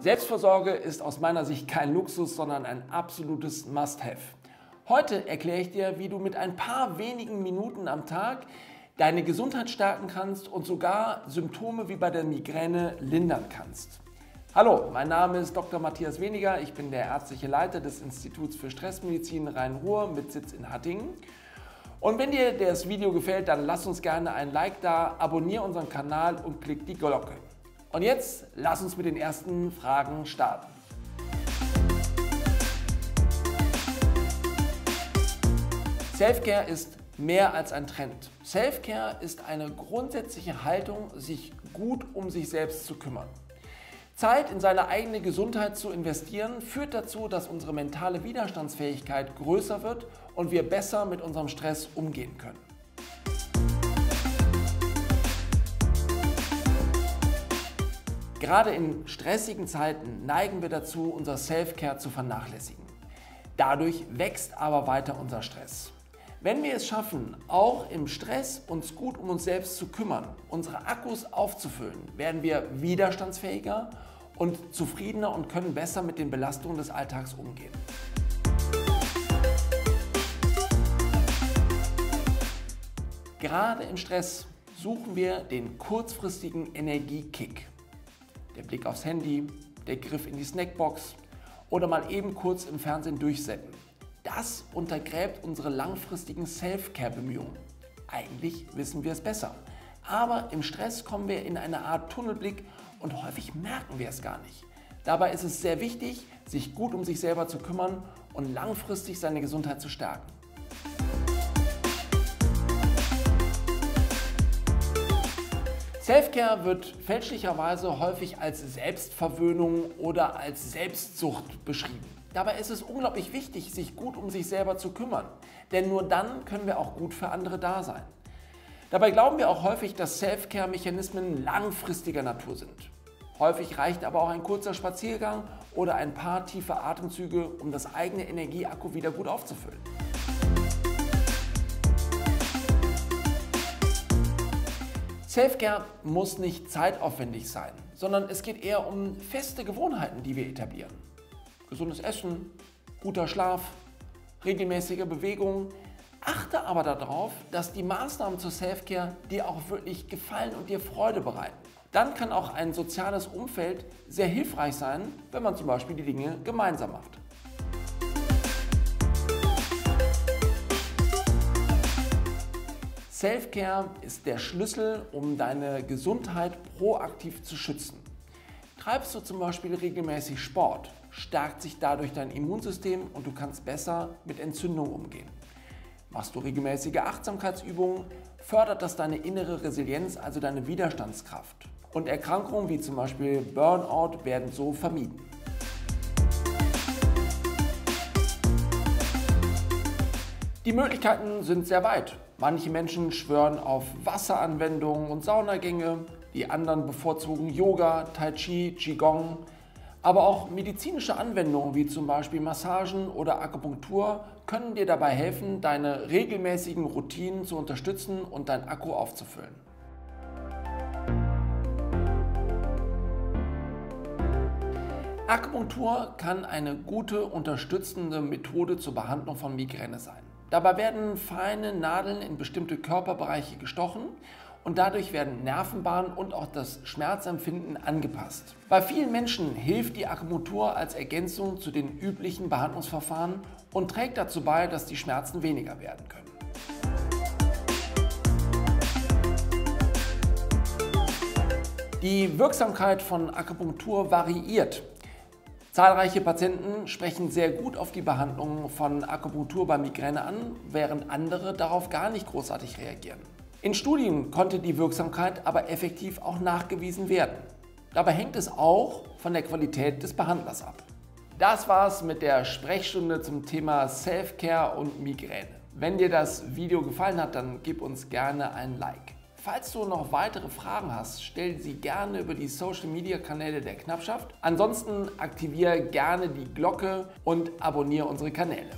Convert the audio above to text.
Selbstversorge ist aus meiner Sicht kein Luxus, sondern ein absolutes Must-Have. Heute erkläre ich dir, wie du mit ein paar wenigen Minuten am Tag deine Gesundheit stärken kannst und sogar Symptome wie bei der Migräne lindern kannst. Hallo, mein Name ist Dr. Matthias Weniger. Ich bin der ärztliche Leiter des Instituts für Stressmedizin Rhein-Ruhr mit Sitz in Hattingen. Und wenn dir das Video gefällt, dann lass uns gerne ein Like da, abonniere unseren Kanal und klick die Glocke. Und jetzt lass uns mit den ersten Fragen starten. Selfcare ist mehr als ein Trend. Selfcare ist eine grundsätzliche Haltung, sich gut um sich selbst zu kümmern. Zeit in seine eigene Gesundheit zu investieren, führt dazu, dass unsere mentale Widerstandsfähigkeit größer wird und wir besser mit unserem Stress umgehen können. Gerade in stressigen Zeiten neigen wir dazu, unser Self-Care zu vernachlässigen. Dadurch wächst aber weiter unser Stress. Wenn wir es schaffen, auch im Stress uns gut um uns selbst zu kümmern, unsere Akkus aufzufüllen, werden wir widerstandsfähiger und zufriedener und können besser mit den Belastungen des Alltags umgehen. Gerade im Stress suchen wir den kurzfristigen Energiekick. Der Blick aufs Handy, der Griff in die Snackbox oder mal eben kurz im Fernsehen durchsetzen. Das untergräbt unsere langfristigen Self-Care-Bemühungen. Eigentlich wissen wir es besser. Aber im Stress kommen wir in eine Art Tunnelblick und häufig merken wir es gar nicht. Dabei ist es sehr wichtig, sich gut um sich selber zu kümmern und langfristig seine Gesundheit zu stärken. Selfcare wird fälschlicherweise häufig als Selbstverwöhnung oder als Selbstsucht beschrieben. Dabei ist es unglaublich wichtig, sich gut um sich selber zu kümmern, denn nur dann können wir auch gut für andere da sein. Dabei glauben wir auch häufig, dass Self-Care-Mechanismen langfristiger Natur sind. Häufig reicht aber auch ein kurzer Spaziergang oder ein paar tiefe Atemzüge, um das eigene Energieakku wieder gut aufzufüllen. Selfcare muss nicht zeitaufwendig sein, sondern es geht eher um feste Gewohnheiten, die wir etablieren. Gesundes Essen, guter Schlaf, regelmäßige Bewegung, Achte aber darauf, dass die Maßnahmen zur Selfcare dir auch wirklich gefallen und dir Freude bereiten. Dann kann auch ein soziales Umfeld sehr hilfreich sein, wenn man zum Beispiel die Dinge gemeinsam macht. Selfcare ist der Schlüssel, um deine Gesundheit proaktiv zu schützen. Treibst du zum Beispiel regelmäßig Sport, stärkt sich dadurch dein Immunsystem und du kannst besser mit Entzündungen umgehen. Machst du regelmäßige Achtsamkeitsübungen, fördert das deine innere Resilienz, also deine Widerstandskraft. Und Erkrankungen wie zum Beispiel Burnout werden so vermieden. Die Möglichkeiten sind sehr weit. Manche Menschen schwören auf Wasseranwendungen und Saunagänge, die anderen bevorzugen Yoga, Tai Chi, Qigong, aber auch medizinische Anwendungen wie zum Beispiel Massagen oder Akupunktur können dir dabei helfen, deine regelmäßigen Routinen zu unterstützen und dein Akku aufzufüllen. Akupunktur kann eine gute unterstützende Methode zur Behandlung von Migräne sein. Dabei werden feine Nadeln in bestimmte Körperbereiche gestochen und dadurch werden Nervenbahnen und auch das Schmerzempfinden angepasst. Bei vielen Menschen hilft die Akupunktur als Ergänzung zu den üblichen Behandlungsverfahren und trägt dazu bei, dass die Schmerzen weniger werden können. Die Wirksamkeit von Akupunktur variiert. Zahlreiche Patienten sprechen sehr gut auf die Behandlung von Akupunktur bei Migräne an, während andere darauf gar nicht großartig reagieren. In Studien konnte die Wirksamkeit aber effektiv auch nachgewiesen werden. Dabei hängt es auch von der Qualität des Behandlers ab. Das war's mit der Sprechstunde zum Thema Self-Care und Migräne. Wenn dir das Video gefallen hat, dann gib uns gerne ein Like. Falls du noch weitere Fragen hast, stell sie gerne über die Social Media Kanäle der Knappschaft. Ansonsten aktiviere gerne die Glocke und abonniere unsere Kanäle.